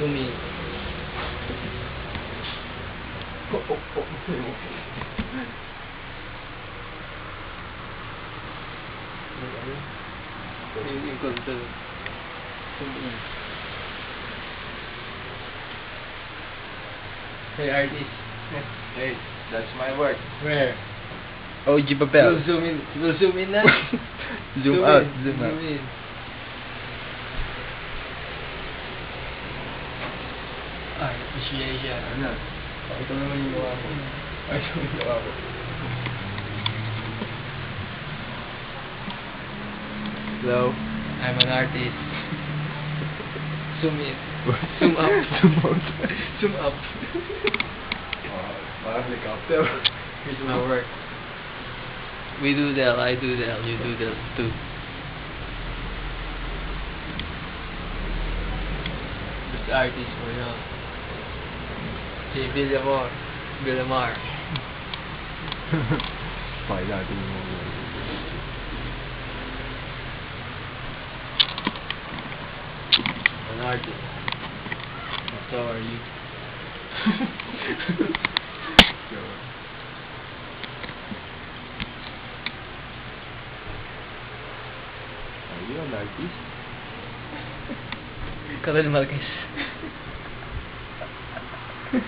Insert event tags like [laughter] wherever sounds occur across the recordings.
Zoom in. Oh, oh, oh. Yung, yung control. Zoom in. Hey, artist. Hey, that's my work. Where? OG We'll zoom in. We'll zoom in na. Zoom out, in. zoom out. in. Appreciation. Ano? Pakita mo naman yung mukha mo. Ay, yung mukha mo. Hello. I'm an artist. Zoom in. Zoom up. [laughs] Zoom out. Zoom up. Oh, parang helicopter. Here's my work. We do that, I do that, you do that too. This artist for you. Te Villemor. Villemar. Espalhado [laughs] no Leonardo, how tall are you? are you an artist? o Marquês? Mako,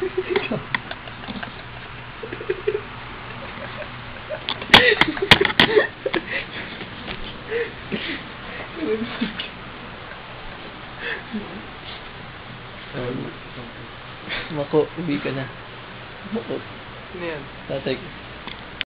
uwi ka na. Mako. Ano yan? Tatay ko.